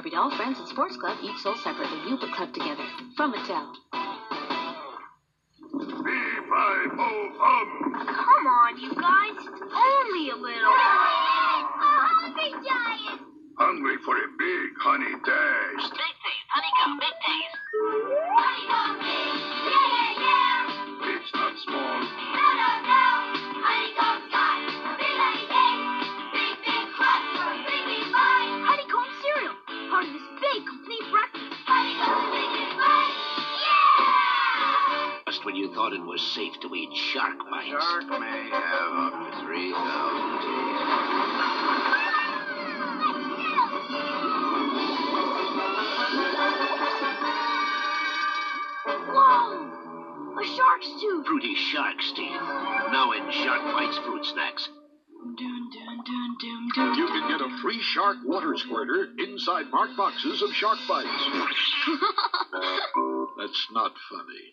doll friends and sports club, each sold separately, you but clubbed together. From Mattel. Come on, you guys. Only a little. hungry giant. Hungry for a big honey taste. Big taste, honeycomb, big taste. Thought it was safe to eat shark bites. Shark may have up to 3,000 teeth. Whoa! A shark's tooth. Fruity shark's teeth. Now in Shark Bites fruit snacks. Dun, dun, dun, dun, dun, You can get a free shark water squirter inside marked boxes of Shark Bites. That's not funny.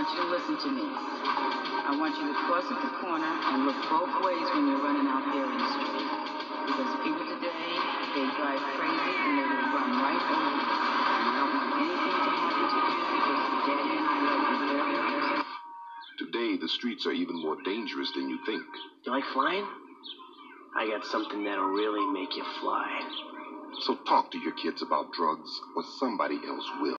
want you to listen to me. I want you to cross at the corner and look both ways when you're running out there in the street. Because people today, they drive crazy and they will run right over you. And I don't want anything to happen to you because Daddy and I love you very much. Today, the streets are even more dangerous than you think. You like flying? I got something that'll really make you fly. So talk to your kids about drugs, or somebody else will.